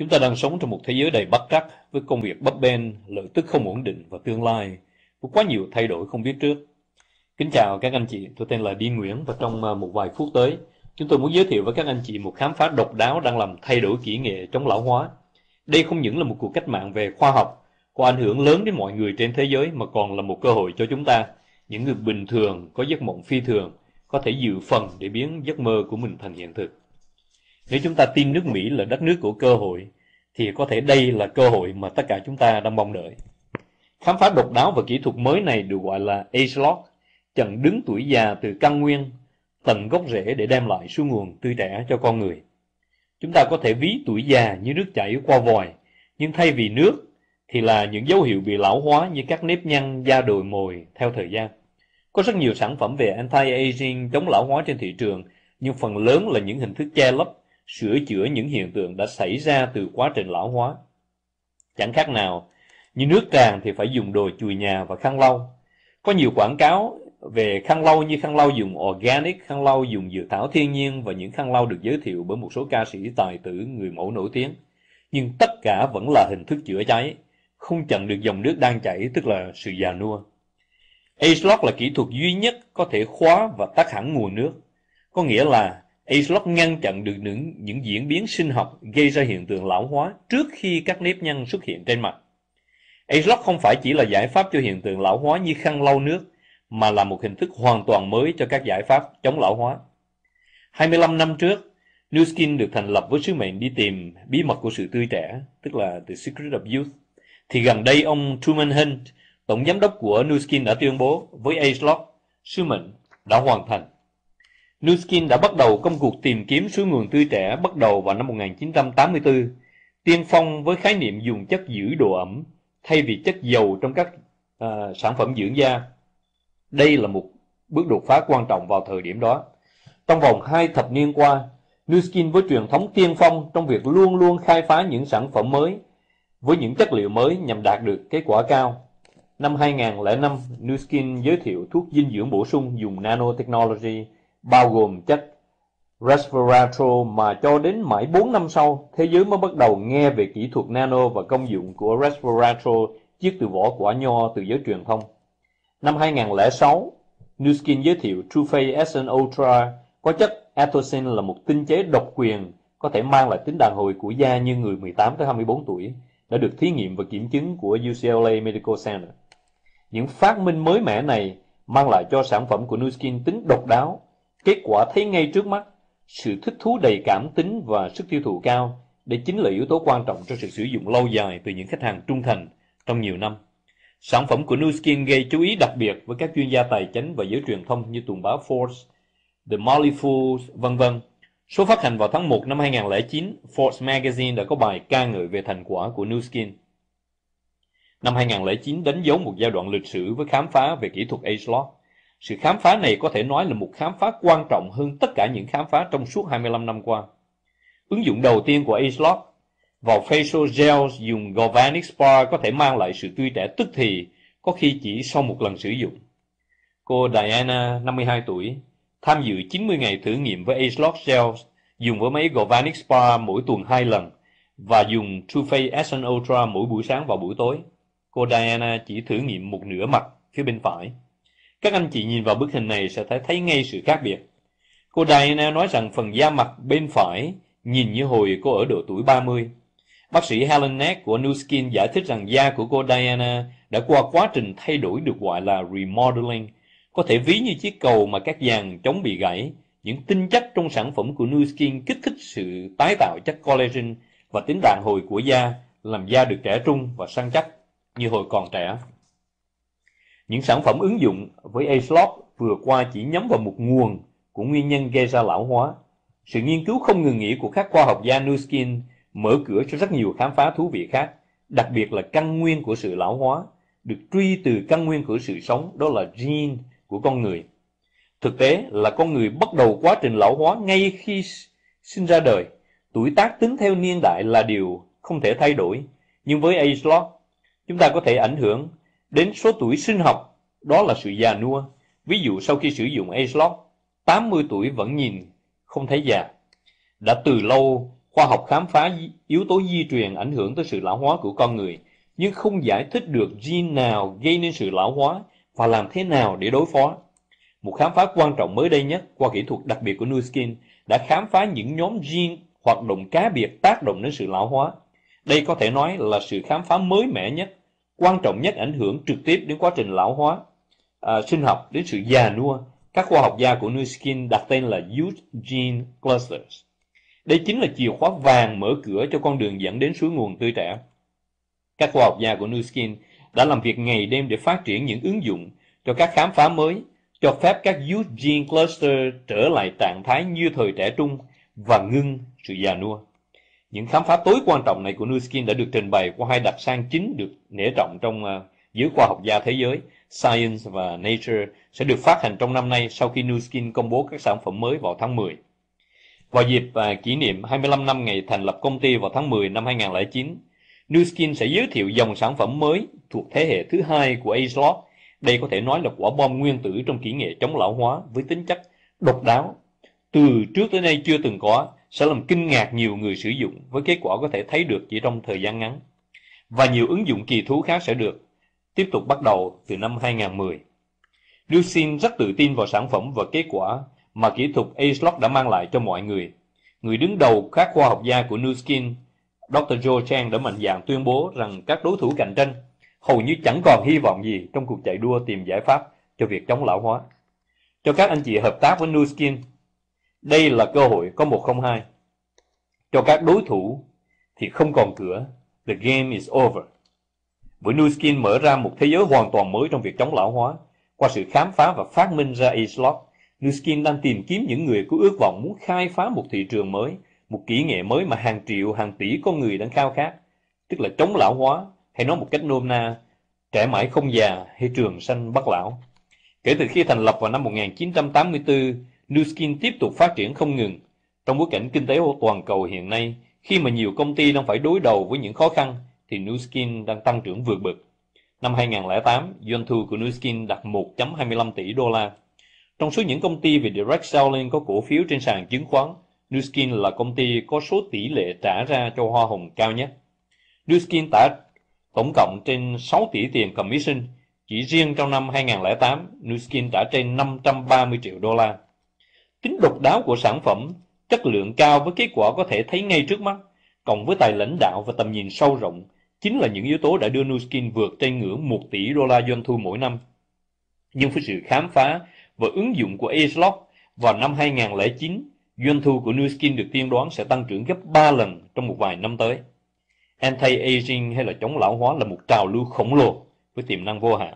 Chúng ta đang sống trong một thế giới đầy bắt trắc với công việc bấp bênh, lợi tức không ổn định và tương lai với quá nhiều thay đổi không biết trước. Kính chào các anh chị, tôi tên là Đi Nguyễn và trong à, một vài phút tới, chúng tôi muốn giới thiệu với các anh chị một khám phá độc đáo đang làm thay đổi kỹ nghệ chống lão hóa. Đây không những là một cuộc cách mạng về khoa học, có ảnh hưởng lớn đến mọi người trên thế giới mà còn là một cơ hội cho chúng ta, những người bình thường có giấc mộng phi thường, có thể dự phần để biến giấc mơ của mình thành hiện thực. Nếu chúng ta tin nước Mỹ là đất nước của cơ hội, thì có thể đây là cơ hội mà tất cả chúng ta đang mong đợi. Khám phá độc đáo và kỹ thuật mới này được gọi là Age Lock, chặn đứng tuổi già từ căn nguyên, tận gốc rễ để đem lại suối nguồn tươi trẻ cho con người. Chúng ta có thể ví tuổi già như nước chảy qua vòi, nhưng thay vì nước thì là những dấu hiệu bị lão hóa như các nếp nhăn, da đồi mồi theo thời gian. Có rất nhiều sản phẩm về anti-aging chống lão hóa trên thị trường, nhưng phần lớn là những hình thức che lấp sửa chữa những hiện tượng đã xảy ra từ quá trình lão hóa. Chẳng khác nào, như nước tràn thì phải dùng đồ chùi nhà và khăn lau. Có nhiều quảng cáo về khăn lau như khăn lau dùng organic, khăn lau dùng dược thảo thiên nhiên và những khăn lau được giới thiệu bởi một số ca sĩ tài tử người mẫu nổi tiếng. Nhưng tất cả vẫn là hình thức chữa cháy, không chặn được dòng nước đang chảy tức là sự già nua. age lock là kỹ thuật duy nhất có thể khóa và tắt hẳn nguồn nước. Có nghĩa là AceLock ngăn chặn được những, những diễn biến sinh học gây ra hiện tượng lão hóa trước khi các nếp nhăn xuất hiện trên mặt. AceLock không phải chỉ là giải pháp cho hiện tượng lão hóa như khăn lau nước, mà là một hình thức hoàn toàn mới cho các giải pháp chống lão hóa. 25 năm trước, New Skin được thành lập với sứ mệnh đi tìm bí mật của sự tươi trẻ, tức là The Secret of Youth. Thì gần đây ông Truman Hunt, tổng giám đốc của New Skin đã tuyên bố với AceLock, sứ mệnh đã hoàn thành. Nuskin đã bắt đầu công cuộc tìm kiếm suối nguồn tươi trẻ bắt đầu vào năm 1984, tiên phong với khái niệm dùng chất giữ độ ẩm thay vì chất dầu trong các uh, sản phẩm dưỡng da. Đây là một bước đột phá quan trọng vào thời điểm đó. Trong vòng hai thập niên qua, Nuskin với truyền thống tiên phong trong việc luôn luôn khai phá những sản phẩm mới với những chất liệu mới nhằm đạt được kết quả cao. Năm 2005, Nuskin giới thiệu thuốc dinh dưỡng bổ sung dùng nanotechnology bao gồm chất resveratrol mà cho đến mãi 4 năm sau, thế giới mới bắt đầu nghe về kỹ thuật nano và công dụng của resveratrol chiết từ vỏ quả nho từ giới truyền thông. Năm 2006, Nuskin giới thiệu Trueface SN Ultra có chất atocin là một tinh chế độc quyền có thể mang lại tính đàn hồi của da như người 18 tới 24 tuổi, đã được thí nghiệm và kiểm chứng của UCLA Medical Center. Những phát minh mới mẻ này mang lại cho sản phẩm của Nuskin tính độc đáo, Kết quả thấy ngay trước mắt, sự thích thú đầy cảm tính và sức tiêu thụ cao, đây chính là yếu tố quan trọng cho sự sử dụng lâu dài từ những khách hàng trung thành trong nhiều năm. Sản phẩm của Nuskin gây chú ý đặc biệt với các chuyên gia tài chính và giới truyền thông như tuần báo Forbes, The Molly Fools, vân vân. Số phát hành vào tháng 1 năm 2009, Forbes Magazine đã có bài ca ngợi về thành quả của Nuskin. Năm 2009 đánh dấu một giai đoạn lịch sử với khám phá về kỹ thuật AgeLock. Sự khám phá này có thể nói là một khám phá quan trọng hơn tất cả những khám phá trong suốt 25 năm qua. Ứng dụng đầu tiên của AgeLock vào facial gel dùng Galvanic Spa có thể mang lại sự tươi trẻ tức thì, có khi chỉ sau một lần sử dụng. Cô Diana, 52 tuổi, tham dự 90 ngày thử nghiệm với AgeLock gel dùng với máy Galvanic Spa mỗi tuần 2 lần và dùng True Face Essence Ultra mỗi buổi sáng và buổi tối. Cô Diana chỉ thử nghiệm một nửa mặt phía bên phải. Các anh chị nhìn vào bức hình này sẽ thấy, thấy ngay sự khác biệt. Cô Diana nói rằng phần da mặt bên phải nhìn như hồi cô ở độ tuổi 30. Bác sĩ Helen Nack của New Skin giải thích rằng da của cô Diana đã qua quá trình thay đổi được gọi là remodeling, có thể ví như chiếc cầu mà các dàn chống bị gãy. Những tinh chất trong sản phẩm của New Skin kích thích sự tái tạo chất collagen và tính đàn hồi của da, làm da được trẻ trung và săn chắc như hồi còn trẻ. Những sản phẩm ứng dụng với AceLock vừa qua chỉ nhắm vào một nguồn của nguyên nhân gây ra lão hóa. Sự nghiên cứu không ngừng nghỉ của các khoa học gia Nuskin mở cửa cho rất nhiều khám phá thú vị khác, đặc biệt là căn nguyên của sự lão hóa, được truy từ căn nguyên của sự sống, đó là gene của con người. Thực tế là con người bắt đầu quá trình lão hóa ngay khi sinh ra đời. Tuổi tác tính theo niên đại là điều không thể thay đổi. Nhưng với AgeLock, chúng ta có thể ảnh hưởng Đến số tuổi sinh học, đó là sự già nua. Ví dụ sau khi sử dụng AgeLock, 80 tuổi vẫn nhìn không thấy già. Đã từ lâu, khoa học khám phá yếu tố di truyền ảnh hưởng tới sự lão hóa của con người, nhưng không giải thích được gene nào gây nên sự lão hóa và làm thế nào để đối phó. Một khám phá quan trọng mới đây nhất qua kỹ thuật đặc biệt của Nuskin đã khám phá những nhóm gene hoạt động cá biệt tác động đến sự lão hóa. Đây có thể nói là sự khám phá mới mẻ nhất, quan trọng nhất ảnh hưởng trực tiếp đến quá trình lão hóa, à, sinh học đến sự già nua. Các khoa học gia của Nuskin đặt tên là Youth Gene Clusters. Đây chính là chìa khóa vàng mở cửa cho con đường dẫn đến suối nguồn tươi trẻ. Các khoa học gia của Nuskin đã làm việc ngày đêm để phát triển những ứng dụng cho các khám phá mới, cho phép các Youth Gene Cluster trở lại trạng thái như thời trẻ trung và ngưng sự già nua. Những khám phá tối quan trọng này của Nuskin đã được trình bày qua hai đặc sang chính được nể trọng trong uh, giới khoa học gia thế giới, Science và Nature sẽ được phát hành trong năm nay sau khi Nuskin công bố các sản phẩm mới vào tháng 10. Vào dịp uh, kỷ niệm 25 năm ngày thành lập công ty vào tháng 10 năm 2009, Nuskin sẽ giới thiệu dòng sản phẩm mới thuộc thế hệ thứ hai của Acelot. Đây có thể nói là quả bom nguyên tử trong kỹ nghệ chống lão hóa với tính chất độc đáo. Từ trước tới nay chưa từng có, sẽ làm kinh ngạc nhiều người sử dụng với kết quả có thể thấy được chỉ trong thời gian ngắn. Và nhiều ứng dụng kỳ thú khác sẽ được tiếp tục bắt đầu từ năm 2010. Lucin rất tự tin vào sản phẩm và kết quả mà kỹ thuật Acelot đã mang lại cho mọi người. Người đứng đầu các khoa học gia của Nuskin Dr. Joe Chang đã mạnh dạn tuyên bố rằng các đối thủ cạnh tranh hầu như chẳng còn hy vọng gì trong cuộc chạy đua tìm giải pháp cho việc chống lão hóa. Cho các anh chị hợp tác với Nuskin, đây là cơ hội có 102. Cho các đối thủ thì không còn cửa, the game is over. Với Nuskin mở ra một thế giới hoàn toàn mới trong việc chống lão hóa. Qua sự khám phá và phát minh ra A-Slot, Nuskin đang tìm kiếm những người có ước vọng muốn khai phá một thị trường mới một kỹ nghệ mới mà hàng triệu, hàng tỷ con người đang khao khát, tức là chống lão hóa, hay nói một cách nôm na, trẻ mãi không già hay trường sanh bất lão. Kể từ khi thành lập vào năm 1984, Nuskin tiếp tục phát triển không ngừng. Trong bối cảnh kinh tế toàn cầu hiện nay, khi mà nhiều công ty đang phải đối đầu với những khó khăn, thì Nuskin đang tăng trưởng vượt bậc. Năm 2008, doanh thu của Nuskin đạt 1.25 tỷ đô la. Trong số những công ty về direct selling có cổ phiếu trên sàn chứng khoán, Nuskin là công ty có số tỷ lệ trả ra cho hoa hồng cao nhất. Nuskin đã tổng cộng trên 6 tỷ tiền commission, chỉ riêng trong năm 2008, Nuskin đã trên 530 triệu đô la. Tính độc đáo của sản phẩm, chất lượng cao với kết quả có thể thấy ngay trước mắt, cộng với tài lãnh đạo và tầm nhìn sâu rộng, chính là những yếu tố đã đưa Nuskin vượt trên ngưỡng 1 tỷ đô la doanh thu mỗi năm. Nhưng với sự khám phá và ứng dụng của AceLock vào năm 2009, Doanh thu của Nuskin được tiên đoán sẽ tăng trưởng gấp 3 lần trong một vài năm tới. Anti-aging hay là chống lão hóa là một trào lưu khổng lồ với tiềm năng vô hạn.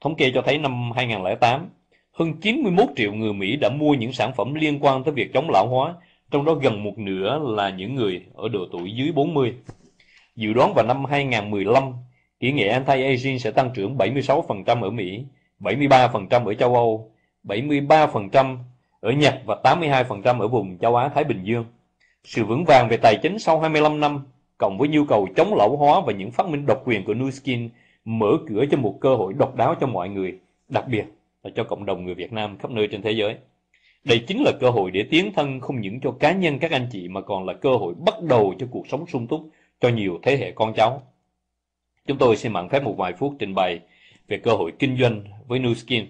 Thống kê cho thấy năm 2008, hơn 91 triệu người Mỹ đã mua những sản phẩm liên quan tới việc chống lão hóa, trong đó gần một nửa là những người ở độ tuổi dưới 40. Dự đoán vào năm 2015, kỹ nghệ anti-aging sẽ tăng trưởng 76% ở Mỹ, 73% ở châu Âu, 73% ở Nhật và 82% ở vùng châu Á-Thái Bình Dương. Sự vững vàng về tài chính sau 25 năm, cộng với nhu cầu chống lão hóa và những phát minh độc quyền của Nu Skin mở cửa cho một cơ hội độc đáo cho mọi người, đặc biệt cho cộng đồng người Việt Nam khắp nơi trên thế giới. Đây chính là cơ hội để tiến thân không những cho cá nhân các anh chị mà còn là cơ hội bắt đầu cho cuộc sống sung túc cho nhiều thế hệ con cháu. Chúng tôi xin mạn phép một vài phút trình bày về cơ hội kinh doanh với Nuskin.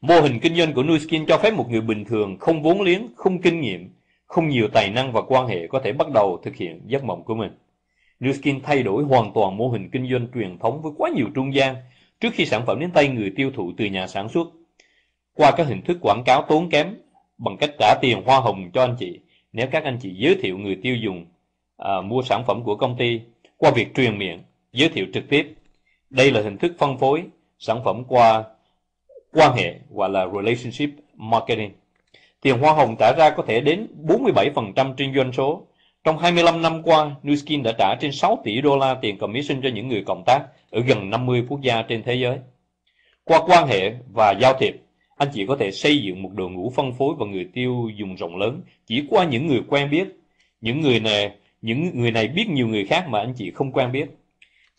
Mô hình kinh doanh của Nuskin cho phép một người bình thường không vốn liếng, không kinh nghiệm, không nhiều tài năng và quan hệ có thể bắt đầu thực hiện giấc mộng của mình. Nuskin thay đổi hoàn toàn mô hình kinh doanh truyền thống với quá nhiều trung gian trước khi sản phẩm đến tay người tiêu thụ từ nhà sản xuất. Qua các hình thức quảng cáo tốn kém bằng cách trả tiền hoa hồng cho anh chị nếu các anh chị giới thiệu người tiêu dùng à, mua sản phẩm của công ty qua việc truyền miệng, giới thiệu trực tiếp. Đây là hình thức phân phối sản phẩm qua quan hệ gọi là relationship marketing. Tiền hoa hồng trả ra có thể đến 47% trên doanh số. Trong 25 năm qua, Nuskin đã trả trên 6 tỷ đô la tiền commission cho những người cộng tác ở gần 50 quốc gia trên thế giới. Qua quan hệ và giao thiệp, anh chị có thể xây dựng một đội ngũ phân phối và người tiêu dùng rộng lớn chỉ qua những người quen biết. Những người này, những người này biết nhiều người khác mà anh chị không quen biết.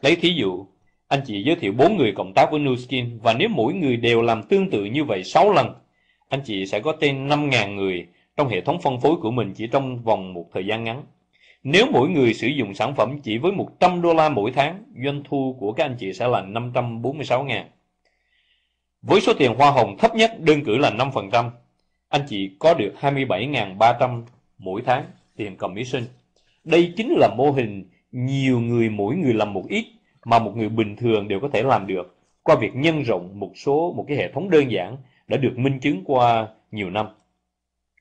Lấy thí dụ, anh chị giới thiệu 4 người cộng tác với Nuskin và nếu mỗi người đều làm tương tự như vậy 6 lần, anh chị sẽ có tên 5.000 người trong hệ thống phân phối của mình chỉ trong vòng một thời gian ngắn. Nếu mỗi người sử dụng sản phẩm chỉ với 100 đô la mỗi tháng, doanh thu của các anh chị sẽ là 546 ngàn. Với số tiền hoa hồng thấp nhất đơn cử là 5%, anh chị có được 27.300 mỗi tháng tiền commission. Đây chính là mô hình nhiều người mỗi người làm một ít mà một người bình thường đều có thể làm được qua việc nhân rộng một số một cái hệ thống đơn giản đã được minh chứng qua nhiều năm.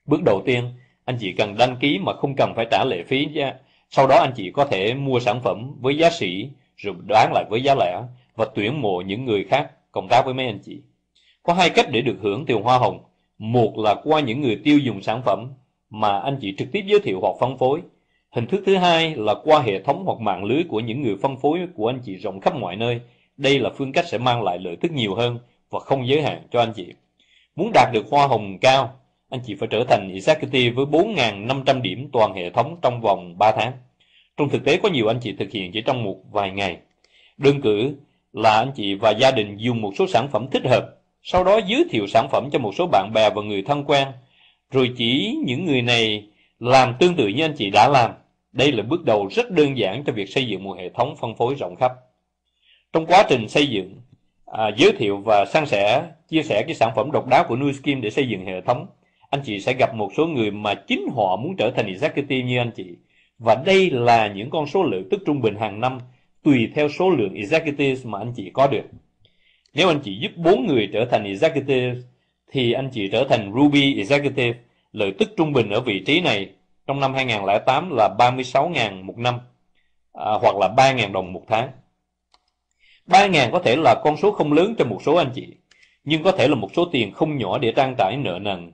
Bước đầu tiên, anh chị cần đăng ký mà không cần phải trả lệ phí nha. Sau đó anh chị có thể mua sản phẩm với giá sỉ rồi đoán lại với giá lẻ và tuyển mộ những người khác cộng tác với mấy anh chị. Có hai cách để được hưởng tiền hoa hồng. Một là qua những người tiêu dùng sản phẩm mà anh chị trực tiếp giới thiệu hoặc phân phối. Hình thức thứ hai là qua hệ thống hoặc mạng lưới của những người phân phối của anh chị rộng khắp mọi nơi. Đây là phương cách sẽ mang lại lợi tức nhiều hơn và không giới hạn cho anh chị. Muốn đạt được hoa hồng cao, anh chị phải trở thành executive với 4.500 điểm toàn hệ thống trong vòng 3 tháng. Trong thực tế có nhiều anh chị thực hiện chỉ trong một vài ngày. Đơn cử là anh chị và gia đình dùng một số sản phẩm thích hợp, sau đó giới thiệu sản phẩm cho một số bạn bè và người thân quen, rồi chỉ những người này làm tương tự như anh chị đã làm. Đây là bước đầu rất đơn giản cho việc xây dựng một hệ thống phân phối rộng khắp. Trong quá trình xây dựng, à, giới thiệu và san sẻ, chia sẻ cái sản phẩm độc đáo của Nuskin để xây dựng hệ thống, anh chị sẽ gặp một số người mà chính họ muốn trở thành executive như anh chị. Và đây là những con số lượng tức trung bình hàng năm tùy theo số lượng executives mà anh chị có được. Nếu anh chị giúp 4 người trở thành executive thì anh chị trở thành Ruby Executive. Lợi tức trung bình ở vị trí này trong năm 2008 là 36.000 một năm à, hoặc là 3.000 đồng một tháng. 3.000 có thể là con số không lớn cho một số anh chị, nhưng có thể là một số tiền không nhỏ để trang trải nợ nần,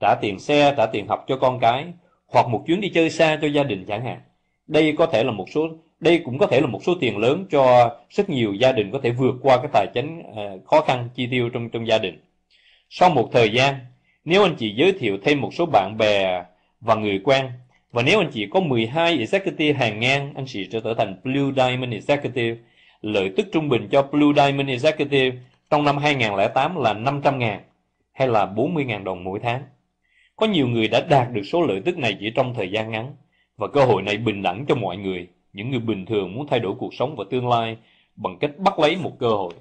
trả tiền xe, trả tiền học cho con cái, hoặc một chuyến đi chơi xa cho gia đình chẳng hạn. Đây có thể là một số đây cũng có thể là một số tiền lớn cho rất nhiều gia đình có thể vượt qua cái tài chính ờ, khó khăn chi tiêu trong trong gia đình. Sau một thời gian, nếu anh chị giới thiệu thêm một số bạn bè và người quen, và nếu anh chị có 12 executive hàng ngang, anh chị sẽ trở thành Blue Diamond Executive. Lợi tức trung bình cho Blue Diamond Executive trong năm 2008 là 500 ngàn hay là 40 ngàn đồng mỗi tháng. Có nhiều người đã đạt được số lợi tức này chỉ trong thời gian ngắn, và cơ hội này bình đẳng cho mọi người, những người bình thường muốn thay đổi cuộc sống và tương lai bằng cách bắt lấy một cơ hội.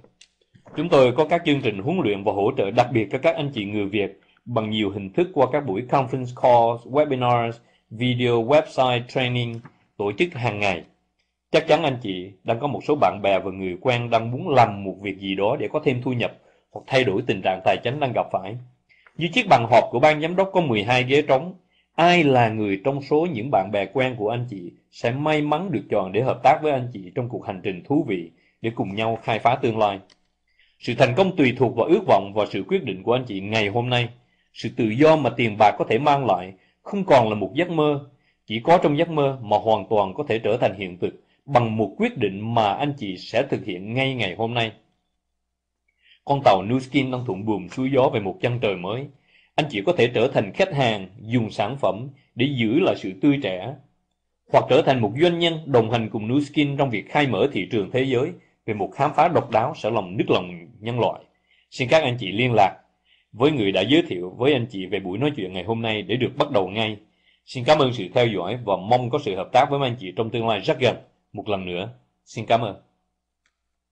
Chúng tôi có các chương trình huấn luyện và hỗ trợ đặc biệt cho các anh chị người Việt bằng nhiều hình thức qua các buổi conference calls, webinars, video, website, training tổ chức hàng ngày. Chắc chắn anh chị đang có một số bạn bè và người quen đang muốn làm một việc gì đó để có thêm thu nhập hoặc thay đổi tình trạng tài chính đang gặp phải. Dưới chiếc bàn họp của ban giám đốc có 12 ghế trống. Ai là người trong số những bạn bè quen của anh chị sẽ may mắn được chọn để hợp tác với anh chị trong cuộc hành trình thú vị để cùng nhau khai phá tương lai. Sự thành công tùy thuộc vào ước vọng và sự quyết định của anh chị ngày hôm nay. Sự tự do mà tiền bạc có thể mang lại không còn là một giấc mơ, chỉ có trong giấc mơ mà hoàn toàn có thể trở thành hiện thực bằng một quyết định mà anh chị sẽ thực hiện ngay ngày hôm nay. Con tàu Nuskin đang thuận buồm xuôi gió về một chân trời mới. Anh chị có thể trở thành khách hàng dùng sản phẩm để giữ lại sự tươi trẻ, hoặc trở thành một doanh nhân đồng hành cùng Nuskin trong việc khai mở thị trường thế giới về một khám phá độc đáo sở lòng nước lòng nhân loại. Xin các anh chị liên lạc với người đã giới thiệu với anh chị về buổi nói chuyện ngày hôm nay để được bắt đầu ngay. Xin cảm ơn sự theo dõi và mong có sự hợp tác với anh chị trong tương lai rất gần. Một lần nữa, xin cảm ơn.